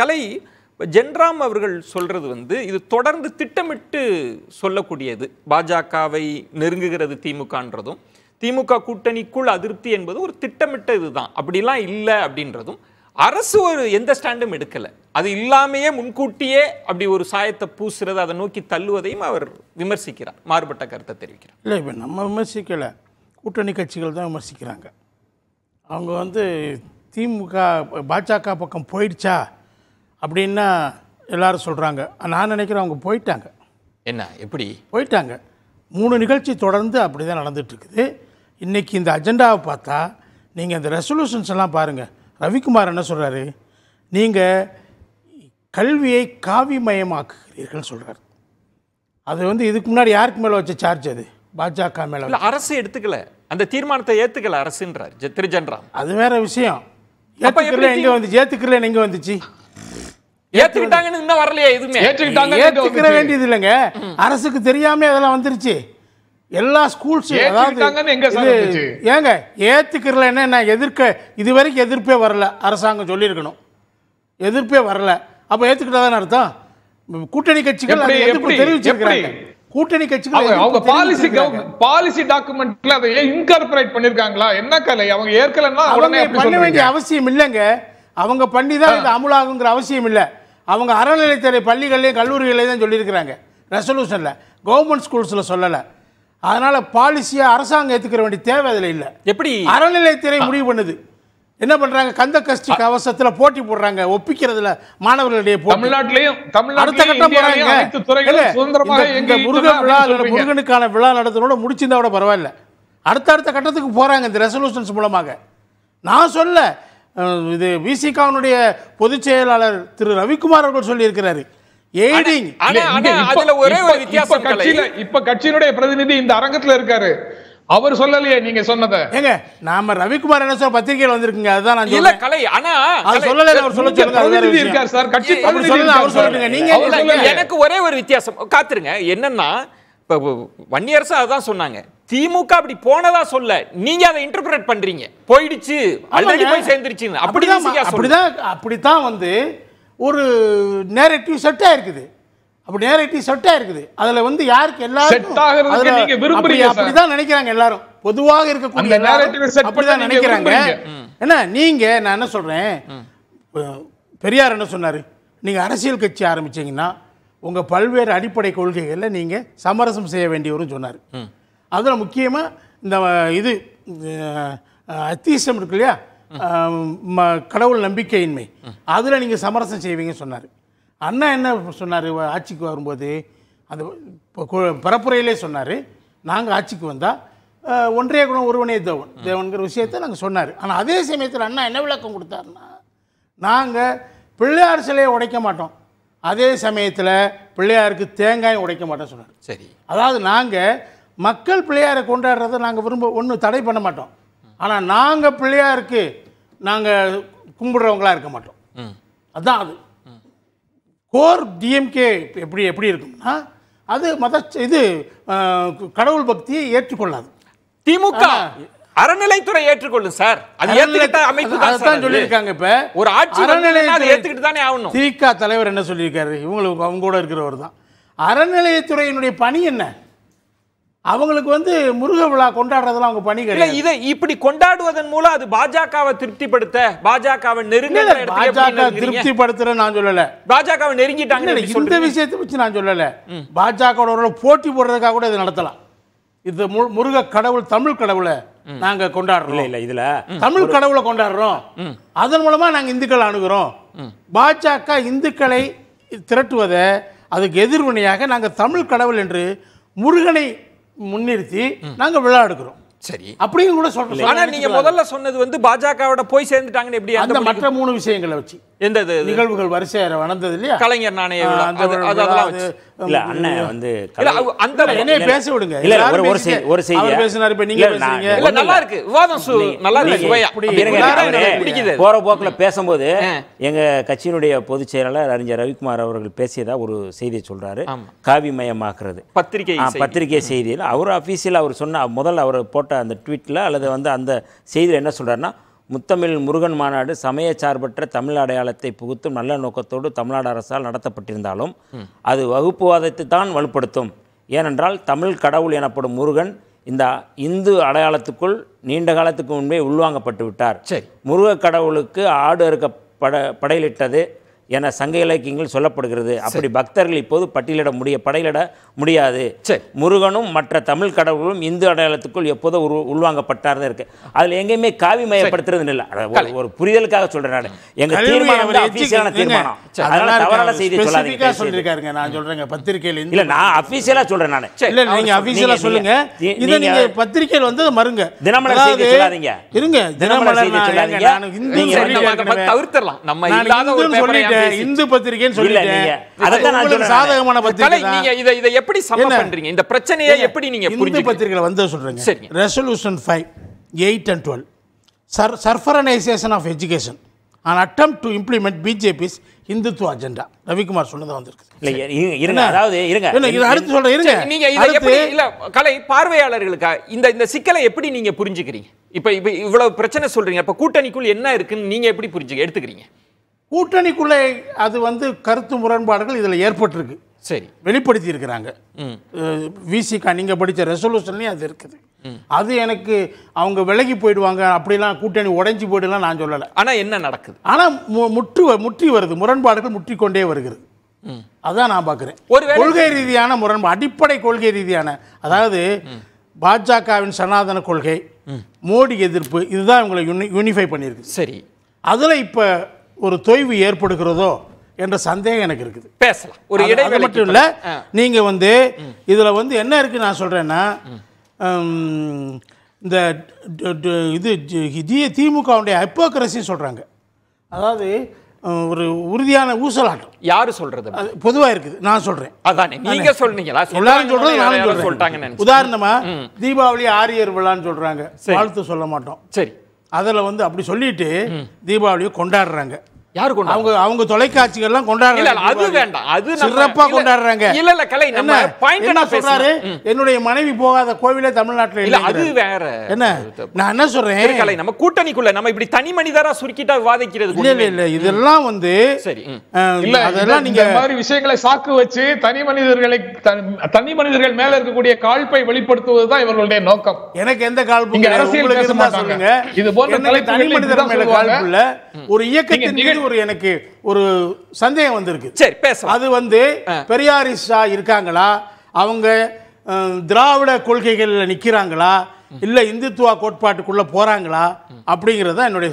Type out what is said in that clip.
கலை ஜென்ராம் அவர்கள் சொல்றது வந்து இது தொடர்ந்து திட்டமிட்டு சொல்லக்கூடியது. பாஜகவை நெருங்குகிறது திமுகன்றதும் திமுக கூட்டணிக்குள் அதிருப்தி என்பது ஒரு திட்டமிட்ட இதுதான். அப்படிலாம் இல்லை அப்படின்றதும் அரசு ஒரு எந்த ஸ்டாண்டும் எடுக்கலை. அது இல்லாமையே முன்கூட்டியே அப்படி ஒரு சாயத்தை பூசுறது அதை நோக்கி தள்ளுவதையும் அவர் விமர்சிக்கிறார். மாறுபட்ட கருத்தை தெரிவிக்கிறார். இல்லை இப்போ நம்ம விமர்சிக்கலை. கூட்டணி கட்சிகள் தான் விமர்சிக்கிறாங்க. அவங்க வந்து திமுக பாஜக பக்கம் போயிடுச்சா? அப்படின்னா எல்லாரும் சொல்கிறாங்க நான் நினைக்கிறேன் அவங்க போயிட்டாங்க. என்ன? எப்படி? போயிட்டாங்க. மூணு நிகழ்ச்சி தொடர்ந்து அப்படி தான் நடந்துகிட்ருக்குது இன்றைக்கி இந்த அஜெண்டாவை பார்த்தா நீங்கள் இந்த ரெசல்யூஷன்ஸ் எல்லாம் பாருங்கள் ரவிக்குமார் என்ன சொல்கிறாரு நீங்கள் கல்வியை காவிமயமாக்குகிறீர்கள் சொல்கிறார் அது வந்து இதுக்கு முன்னாடி யாருக்கு மேலே வச்ச சார்ஜ் அது? பாஜக மேலே இல்ல அரசு எடுத்துக்கல. அந்த தீர்மானத்தை ஏத்துக்கல அரசுன்றார். திரு ஜென்ராம். அது வேற விஷயம். ஏற்றுக்கிறேன் எங்கே வந்துச்சு ஏற்றுக்கிறேன் எங்கே வந்துச்சு? ஏத்துக்கிட்டாங்கன்னு இன்னும் வரலையா எதுவுமே? ஏற்றுக்கிட்டாங்க ஏற்றுக்கிற வேண்டியது இல்லைங்க அரசுக்கு தெரியாம அதெல்லாம் வந்துருச்சு. எல்லா ஸ்கூல்ஸ்? ஏங்க ஏத்துக்கிறலன்னா நான் எதிர்க்க இது வரைக்கும் எதிர்ப்பே வரல. அரசாங்கம் சொல்லியிருக்கணும். எதிர்ப்பே வரல. அப்ப ஏத்துக்கிட்டதான அர்த்தம்? கூட்டணி கட்சிகள் எதிர்ப்பு தெரிவிச்சிருக்கிறாங்க? கூட்டணி கட்சிகள் அவங்க பாலிசி. பாலிசி டாக்குமெண்ட்ல அதை இன்கார்பரேட் பண்ணிருக்காங்களா? என்ன கலை? அவங்க ஏற்கலன்னா அவங்க உடனே பண்ண வேண்டிய அவசியம் இல்லைங்க. அவங்க பண்ணி தான் இது அமுலாகுங்கிற அவசியம் இல்லை. அவங்க அறநிலைத்துறை பள்ளிகள்லையும் கல்லூரிகளையும் தான் சொல்லியிருக்கிறாங்க. ரெசல்யூஷனில் கவர்மெண்ட் ஸ்கூல்ஸில் சொல்லலை. அதனால் பாலிசியை அரசாங்கம் ஏற்றுக்கிற வேண்டிய தேவை அதில் இல்லை. எப்படி? அறநிலைத்துறை முடிவு பண்ணுது. என்ன பண்ணுறாங்க கந்த கஷ்டி கவசத்தில் போட்டி போடுறாங்க. ஒப்பிக்கிறதுல மாணவர்களுடைய தமிழ்நாட்டிலையும் அடுத்த கட்டம் போறாங்க. முருகன் விழா. முருகனுக்கான விழா நடத்துனோட முடிச்சிருந்தா கூட பரவாயில்ல. அடுத்த அடுத்த கட்டத்துக்கு போறாங்க இந்த ரெசல்யூஷன்ஸ் மூலமாக. நான் சொல்ல இது விசிகாவுடைய பொதுச் செயலாளர் திரு ரவிக்குமார் அவர்கள் சொல்லியிருக்கிறாரு எய்டிங் அதுல ஒரே ஒரு வித்தியாசம் கட்சியில இப்ப கட்சியினுடைய பிரதிநிதி இந்த அரங்கத்துல இருக்காரு அவர் சொல்லலையே நீங்க சொன்னதை ஏங்க நாம ரவிக்குமார் என்ன சொல்ல பத்திரிகையில் வந்திருக்குங்க அதுதான் நான் இல்ல கலை ஆனா அது கலை- சொல்லல அவர் சொல்ல சொல்லுங்க. இருக்கார் சார் கட்சி பிரதிநிதி சொல்லல, அவர். சொல்லுங்க. நீங்க அவர். எனக்கு ஒரே ஒரு வித்தியாசம் காத்துருங்க என்னன்னா இப்ப வன்னியரசு அதான் சொன்னாங்க திமுக அப்படி போனதா சொல்ல நீங்க அதை இன்டர்பிரேட் பண்றீங்க. போயிடுச்சு ஆல்ரெடி. போய் சேர்ந்துருச்சுன்னு. அப்படி அப்படிதான். அப்படிதான் அப்படித்தான் வந்து ஒரு நேரட்டிவ் செட் ஆயிருக்குது அப்படி நேரட்டிவ் செட் ஆயிருக்குது அதுல வந்து யாருக்கு அதுல நீங்க விரும்புறீங்க. அப்படிதான் நினைக்கிறாங்க எல்லாரும். பொதுவாக இருக்கக்கூடிய எல்லாரும் அப்படிதான் நினைக்கிறாங்க. என்ன நீங்க நான் என்ன சொல்றேன்? பெரியார் என்ன சொன்னாரு? நீங்க அரசியல் கட்சி ஆரம்பிச்சீங்கன்னா உங்க பல்வேறு அடிப்படை கொள்கைகளை நீங்க சமரசம் செய்ய வேண்டியவரும் சொன்னார். அதுல முக்கியமா இந்த இது அத்தீசம் இருக்கு இல்லையா? கடவுள் நம்பிக்கையின்மை. அதுல நீங்க சமரசம் செய்வீங்க சொன்னார். அண்ணா என்ன சொன்னார் ஆட்சிக்கு வரும்போது? அந்த பரப்புரையிலே சொன்னார். நாங்கள் ஆட்சிக்கு வந்தால் ஒன்றே குணம் ஒருவனே தேவன். தேவன்கிற விஷயத்தை நாங்கள் சொன்னார். ஆனால் அதே சமயத்தில் அண்ணா என்ன விளக்கம் கொடுத்தாருன்னா நாங்கள் பிள்ளையார் சிலையை உடைக்க மாட்டோம். அதே சமயத்தில் பிள்ளையாருக்கு தேங்காயும் உடைக்க மாட்டோம் சொன்னார். சரி. அதாவது நாங்கள் மக்கள் பிள்ளையாரை கொண்டாடுறதை நாங்கள் விரும்ப ஒன்றும் தடை பண்ண மாட்டோம். ஆனால் நாங்கள் பிள்ளையாருக்கு நாங்கள் கும்பிடுறவங்களா இருக்க மாட்டோம். ம். அதான் அது. கோர் டிஎம்கே எப்படி எப்படி இருக்கும்னா அது மத இது கடவுள் பக்தியை ஏற்றுக்கொள்ளாது. திமுக அறநிலைத்துறை ஏற்றுக்கொள்ளும் சார். அது ஏத்துக்கிட்ட அமைப்பு தான். சொல்லியிருக்காங்க இப்ப. ஒரு ஆட்சி அதை ஏத்துக்கிட்டு தானே ஆகணும். திக தலைவர் என்ன சொல்லியிருக்காரு? இவங்களுக்கு அவங்க கூட இருக்கிறவர் தான். அறநிலையத்துறையினுடைய பணி என்ன? அவங்களுக்கு வந்து முருக விழா கொண்டாடுறதெல்லாம் அவங்க பணி கிடையாது இதை இப்படி கொண்டாடுவதன் மூலம் அது பாஜகவை திருப்திப்படுத்த பாஜகவை எப்படி பாஜக? திருப்திப்படுத்துற நான் சொல்லல. பாஜகவை நெருங்கிட்டாங்க இந்த விஷயத்தை வச்சு நான் சொல்லல. பாஜக போட்டி போடுறதுக்காக கூட இது நடத்தலாம். இது முருக கடவுள் தமிழ் கடவுளை நாங்க கொண்டாடுறோம். இல்ல இதுல தமிழ் கடவுளை கொண்டாடுறோம். அதன் மூலமா நாங்க இந்துக்களை அணுகிறோம். பாஜக இந்துக்களை திரட்டுவதை அதுக்கு எதிர்வினையாக நாங்க தமிழ் கடவுள் என்று முருகனை முன்னிறுத்தி நாங்க விழா எடுக்கிறோம். சரி. அப்படியும் கூட சொல்றோம். ஆனா நீங்க முதல்ல சொன்னது வந்து பாஜகவோட போய் சேர்ந்துட்டாங்கன்னு எப்படி அந்த மற்ற மூணு விஷயங்களை வச்சு. எந்த இது? நிகழ்வுகள் வரிசையாக வளர்ந்தது இல்லையா கலைஞர் நாணய அதெல்லாம். இல்ல அண்ணன் வந்து அந்த என்னைய பேச விடுங்க இல்ல, ஒரு- ஒரு. செய்தி- ஒரு செய்தியா? அவர் பேசினாரு இப்ப நீங்க பேசுறீங்க இல்ல நல்லா இருக்கு விவாதம் நல்லா இருக்கு. போற போக்குல பேசும்போது. எங்க கட்சியினுடைய பொதுச் செயலாளர் அறிஞர் ரவிக்குமார் அவர்கள் பேசியதா ஒரு செய்தியை சொல்றாரு. காவிமயமாக்குறது பத்திரிகை செய்தி. பத்திரிகை செய்தியில் அவர் அஃபீஷியல் அவர் சொன்ன முதல்ல அவர் போட்ட அந்த ட்வீட்டில் அல்லது வந்து அந்த செய்தியில் என்ன சொல்றாருன்னா முத்தமிழ் முருகன் மாநாடு சமய சார்பற்ற தமிழ் அடையாளத்தை புகுத்தும் நல்ல நோக்கத்தோடு தமிழ்நாடு அரசால் நடத்தப்பட்டிருந்தாலும் அது வகுப்புவாதத்தை தான் வலுப்படுத்தும். ஏனென்றால் தமிழ் கடவுள் எனப்படும் முருகன் இந்த இந்து அடையாளத்துக்குள் நீண்ட காலத்துக்கு முன்பே உள்வாங்கப்பட்டு விட்டார். சரி. முருக கடவுளுக்கு ஆடு அறுக்க பட படையிலிட்டது. என சங்க இலக்கியங்கள் சொல்லப்படுகிறது. அப்படி பக்தர்கள் இப்போது பட்டியலிட முடிய படையிலிட முடியாது. முருகனும் மற்ற தமிழ் கடவுளும் இந்து அடையாளத்துக்குள் எப்போதோ உரு உள்வாங்கப்பட்டார் தான் இருக்கு. அதுல எங்கேயுமே காவி மயப்படுத்துறது இல்லை. ஒரு- புரிதலுக்காக சொல்றேன் நான். எங்க கல்வி தீர்மானம் வந்து தீர்மானம். அதனால தவறான. செய்தி சொல்லாதீங்க நான் சொல்றேங்க பத்திரிகையில் இல்ல நான் அபிஷியலா சொல்றேன் நான் இல்ல நீங்க அபிஷியலா சொல்லுங்க இதை நீங்க பத்திரிகையில் வந்து மறுங்க தினமலர் செய்தி சொல்லாதீங்க. இருங்க தினமலர் சொல்லாதீங்க. நான் நம்ம இல்லாத ஒரு பேப்பரை இந்து பத்திரிகைன்னு சொல்லிட்டேன் நான் சொல்றேன். சாதகமான பத்திரிகை. நீங்க இதை இதை எப்படி சம என்ன? பண்றீங்க இந்த பிரச்சனையை எப்படி நீங்க இந்து புரிஞ்சுக்கிறீங்க பத்திரிகையில் வந்து சொல்றேங்க. Resolution five eight and twelve sir saffronisation of education an attempt to implement BJP's Hindutva agenda Ravikumar சொன்னது வந்திருக்கு இல்ல இரு- இருங்க அதாவது இருங்க. என்ன இது அடுத்து சொல்றேன் இருங்க. நீங்க இதை எப்படி இல்ல கலை பார்வையாளர்களுக்கா இந்த இந்த சிக்கலை எப்படி நீங்க புரிஞ்சுக்கிறீங்க? இப்ப இப்ப இவ்வளவு பிரச்சனை சொல்றீங்க இப்ப கூட்டணிக்குள் என்ன இருக்குன்னு நீங்க எப்படி புரிஞ்சு எடுத்துக்கிறீங்க? கூட்டணிக்குள்ளே அது வந்து கருத்து முரண்பாடுகள் இதில் ஏற்பட்டிருக்கு. சரி. வெளிப்படுத்தி இருக்கிறாங்க விசிகா நீங்கள் படித்த ரெசல்யூஷன்லேயும் அது இருக்குது. அது எனக்கு அவங்க விலகி போயிடுவாங்க அப்படிலாம் கூட்டணி உடைஞ்சு போயிடலாம் நான் சொல்லலை. ஆனா என்ன நடக்குது? ஆனால் முற்று முற்றி வருது முரண்பாடுகள் முற்றிக்கொண்டே வருகிறது. அதான் நான் பார்க்குறேன் ஒருவேளை- கொள்கை ரீதியான முரண்பாடு அடிப்படை கொள்கை ரீதியான அதாவது பாஜகவின் சனாதன கொள்கை மோடி எதிர்ப்பு இதுதான் இவங்களை யூனி யூனிஃபை பண்ணியிருக்கு. சரி. அதில் இப்போ ஒரு தொய்வு ஏற்படுகிறதோ என்ற சந்தேகம் எனக்கு இருக்குது. பேசலாம். ஒரு இடைவேளை மட்டும் இல்லை நீங்க வந்து இதுல வந்து என்ன இருக்கு நான் சொல்றேன்னா ஹம், இந்த இது ஜி- திமுகவுடைய ஹைப்போக்ரஸி சொல்றாங்க. அதாவது ஒரு உறுதியான ஊசலாட்டம். யாரு சொல்றது? அது பொதுவா இருக்குது. நான் சொல்றேன். அதானே நீங்க சொல்றீங்களா? எல்லாரும் சொல்றது நானும் சொல்றேன். சொல்லிட்டாங்கன்னு உதாரணமா தீபாவளி ஆரியர் விழான்னு சொல்றாங்க. வாழ்த்து சொல்ல மாட்டோம். சரி. அதுல வந்து அப்படி சொல்லிட்டு தீபாவளியை கொண்டாடுறாங்க. யாரு கொண்டு அவங்க அவங்க தொலைக்காட்சிகள்லாம் இல்ல கொண்டாடுறாங்க. இல்ல, அது. வேண்டாம். அது சிறப்பா கொண்டாடுறாங்க. இல்ல இல்ல கலை நம்ம என்ன? பாயிண்ட் என்ன சொல்றாரு? என்னுடைய மனைவி போகாத கோவிலே தமிழ்நாட்டுல இல்ல அது. வேற. என்ன? நான் என்ன சொல்றேன்? கலை நம்ம கூட்டணிக்குள்ள நம்ம இப்படி தனி மனிதரா சுருக்கிட்டா விவாதிக்கிறது இல்ல இல்ல இல்ல இதெல்லாம் வந்து சரி இல்ல அதெல்லாம் நீங்க இந்த மாதிரி விஷயங்களை சாக்கு வச்சு தனி மனிதர்களை தன்- தனி மனிதர்கள் மேல இருக்கக்கூடிய காழ்ப்பை வெளிப்படுத்துவதுதான் இவர்களுடைய நோக்கம். எனக்கு எந்த கிடையாது. அரசியல் உங்களுக்கு பேச மாட்டாங்க. இது போன்ற தனி மனிதர் மேல. காழ்ப்பு ஒரு இயக்கத்தின் ஒரு எனக்கு ஒரு சந்தேகம் வந்திருக்கு. சரி பேசலாம். அது வந்து பெரியாரிஸ்டா இருக்காங்களா? அவங்க திராவிட கொள்கைகள்ல நிக்கிறாங்களா? இல்ல இந்துத்துவ கோட்பாட்டுக்குள்ள போறாங்களா? அப்படிங்கறது தான் என்னுடைய.